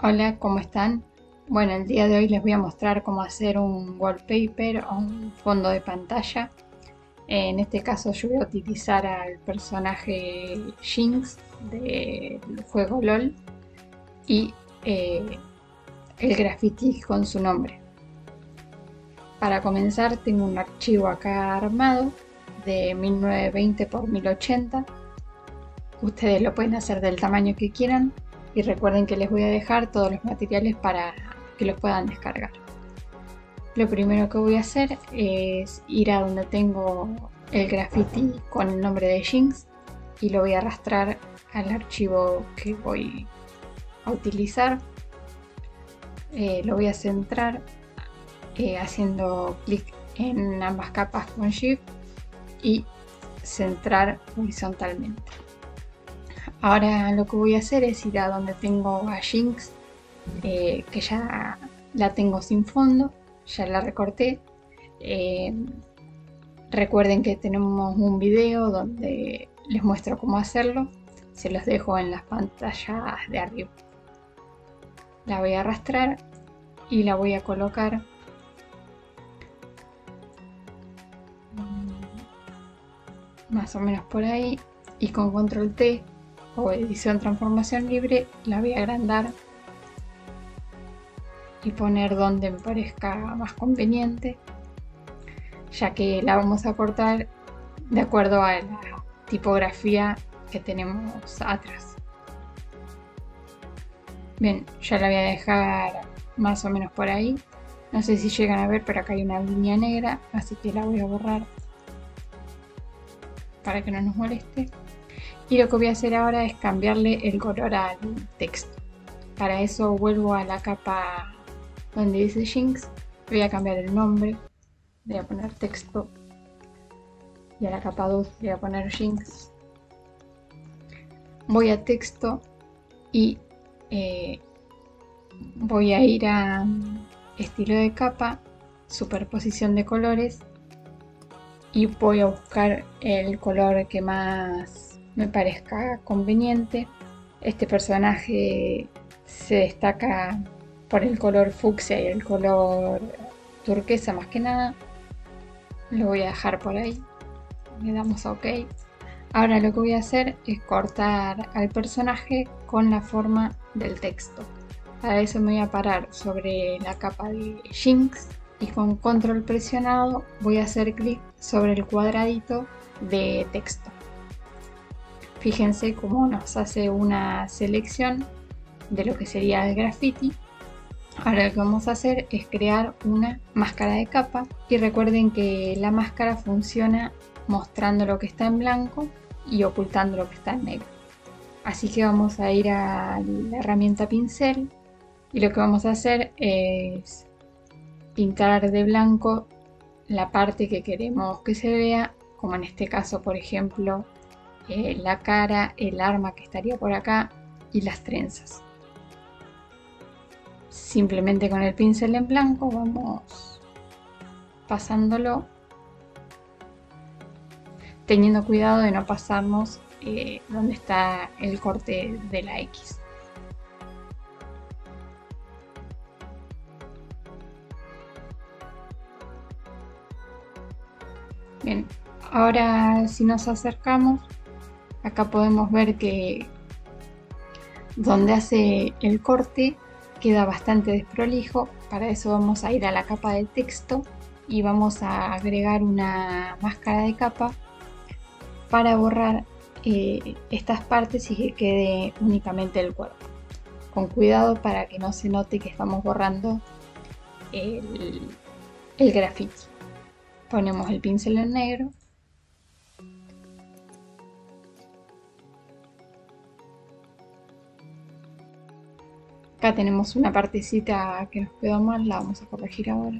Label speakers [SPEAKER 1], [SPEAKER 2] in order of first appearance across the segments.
[SPEAKER 1] Hola, ¿cómo están? Bueno, el día de hoy les voy a mostrar cómo hacer un wallpaper o un fondo de pantalla. En este caso yo voy a utilizar al personaje Jinx del juego LOL y eh, el graffiti con su nombre. Para comenzar tengo un archivo acá armado de 1920 x 1080. Ustedes lo pueden hacer del tamaño que quieran y recuerden que les voy a dejar todos los materiales para que los puedan descargar. Lo primero que voy a hacer es ir a donde tengo el graffiti con el nombre de Jinx y lo voy a arrastrar al archivo que voy a utilizar. Eh, lo voy a centrar eh, haciendo clic en ambas capas con Shift y centrar horizontalmente. Ahora lo que voy a hacer es ir a donde tengo a Jinx, eh, que ya la tengo sin fondo, ya la recorté. Eh, recuerden que tenemos un video donde les muestro cómo hacerlo. Se los dejo en las pantallas de arriba. La voy a arrastrar y la voy a colocar más o menos por ahí y con control T o edición transformación libre la voy a agrandar y poner donde me parezca más conveniente ya que la vamos a cortar de acuerdo a la tipografía que tenemos atrás. Bien ya la voy a dejar más o menos por ahí. No sé si llegan a ver pero acá hay una línea negra así que la voy a borrar para que no nos moleste y lo que voy a hacer ahora es cambiarle el color al texto. Para eso vuelvo a la capa donde dice Jinx, voy a cambiar el nombre, voy a poner texto y a la capa 2 voy a poner Jinx. Voy a texto y eh, voy a ir a estilo de capa, superposición de colores y voy a buscar el color que más me parezca conveniente. Este personaje se destaca por el color fucsia y el color turquesa más que nada. Lo voy a dejar por ahí. Le damos a OK. Ahora lo que voy a hacer es cortar al personaje con la forma del texto. Para eso me voy a parar sobre la capa de Jinx y con control presionado voy a hacer clic sobre el cuadradito de texto. Fíjense cómo nos hace una selección de lo que sería el graffiti. Ahora lo que vamos a hacer es crear una máscara de capa y recuerden que la máscara funciona mostrando lo que está en blanco y ocultando lo que está en negro. Así que vamos a ir a la herramienta pincel y lo que vamos a hacer es pintar de blanco la parte que queremos que se vea, como en este caso por ejemplo eh, la cara, el arma que estaría por acá y las trenzas. Simplemente con el pincel en blanco vamos pasándolo, teniendo cuidado de no pasarnos eh, donde está el corte de la X. Bien, ahora si nos acercamos Acá podemos ver que donde hace el corte queda bastante desprolijo. Para eso vamos a ir a la capa de texto y vamos a agregar una máscara de capa para borrar eh, estas partes y que quede únicamente el cuerpo. Con cuidado para que no se note que estamos borrando el, el grafiti. Ponemos el pincel en negro Acá tenemos una partecita que nos quedó mal, la vamos a corregir ahora.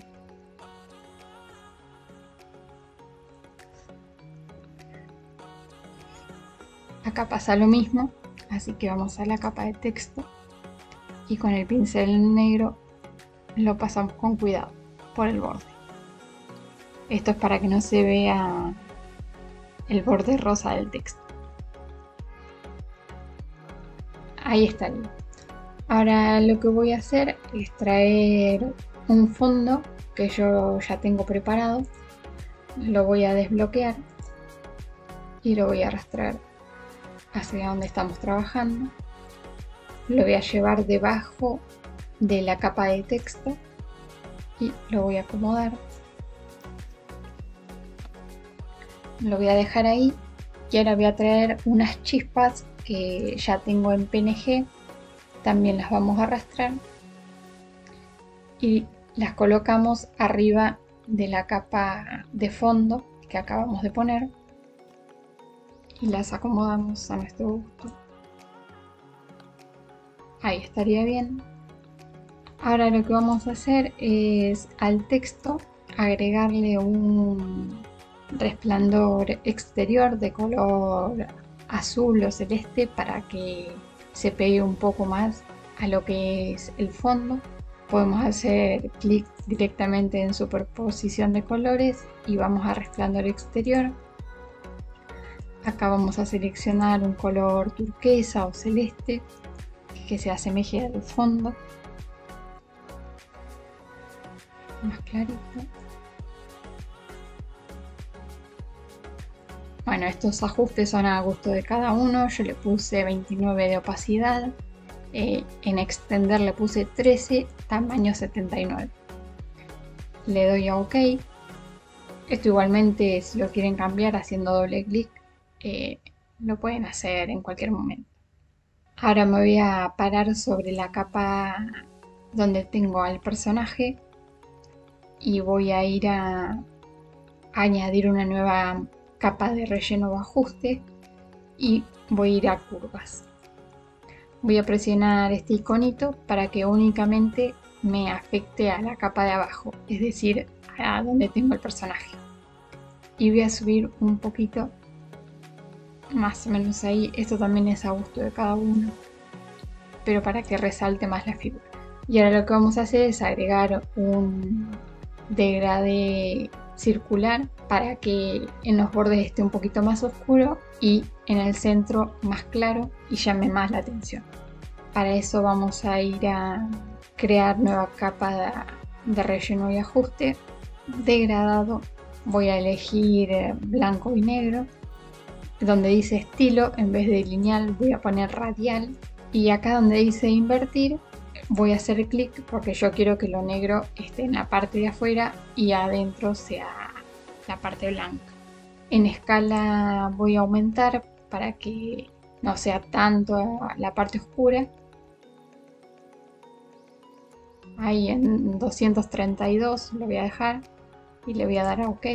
[SPEAKER 1] Acá pasa lo mismo, así que vamos a la capa de texto y con el pincel negro lo pasamos con cuidado por el borde. Esto es para que no se vea el borde rosa del texto. Ahí está Ahora lo que voy a hacer es traer un fondo que yo ya tengo preparado. Lo voy a desbloquear y lo voy a arrastrar hacia donde estamos trabajando. Lo voy a llevar debajo de la capa de texto y lo voy a acomodar. Lo voy a dejar ahí y ahora voy a traer unas chispas que ya tengo en PNG. También las vamos a arrastrar y las colocamos arriba de la capa de fondo que acabamos de poner y las acomodamos a nuestro gusto. Ahí estaría bien. Ahora lo que vamos a hacer es al texto agregarle un resplandor exterior de color azul o celeste para que se pegue un poco más a lo que es el fondo. Podemos hacer clic directamente en superposición de colores y vamos a resplandor exterior Acá vamos a seleccionar un color turquesa o celeste que se asemeje al fondo. Más clarito. Bueno, estos ajustes son a gusto de cada uno. Yo le puse 29 de opacidad. Eh, en extender le puse 13, tamaño 79. Le doy a OK. Esto igualmente si lo quieren cambiar haciendo doble clic eh, lo pueden hacer en cualquier momento. Ahora me voy a parar sobre la capa donde tengo al personaje y voy a ir a, añadir una nueva capa de relleno o ajuste y voy a ir a curvas. Voy a presionar este iconito para que únicamente me afecte a la capa de abajo, es decir, a donde tengo el personaje. Y voy a subir un poquito más o menos ahí. Esto también es a gusto de cada uno, pero para que resalte más la figura. Y ahora lo que vamos a hacer es agregar un degradé circular para que en los bordes esté un poquito más oscuro y en el centro más claro y llame más la atención. Para eso vamos a ir a crear nueva capa de relleno y ajuste. Degradado voy a elegir blanco y negro donde dice estilo, en vez de lineal voy a poner radial. Y acá donde dice invertir, voy a hacer clic porque yo quiero que lo negro esté en la parte de afuera y adentro sea la parte blanca. En escala voy a aumentar para que no sea tanto la parte oscura. Ahí en 232 lo voy a dejar y le voy a dar a OK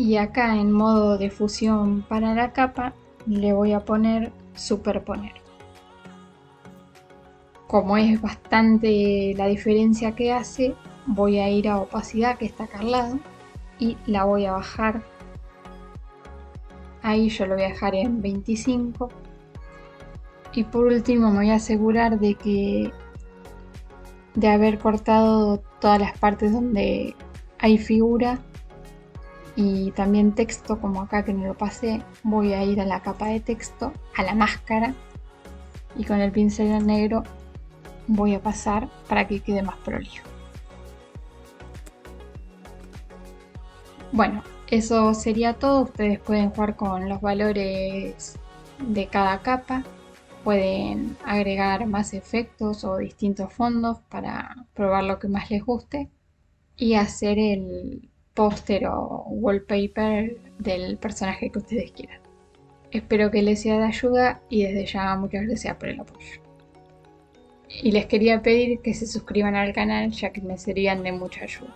[SPEAKER 1] y acá en modo de fusión para la capa le voy a poner superponer. Como es bastante la diferencia que hace, voy a ir a opacidad que está acá al lado y la voy a bajar. Ahí yo lo voy a dejar en 25. Y por último me voy a asegurar de que de haber cortado todas las partes donde hay figura y también texto como acá que me lo pasé voy a ir a la capa de texto a la máscara y con el pincel negro voy a pasar para que quede más prolijo bueno eso sería todo ustedes pueden jugar con los valores de cada capa pueden agregar más efectos o distintos fondos para probar lo que más les guste y hacer el póster o wallpaper del personaje que ustedes quieran. Espero que les sea de ayuda y desde ya muchas gracias por el apoyo. Y les quería pedir que se suscriban al canal ya que me serían de mucha ayuda.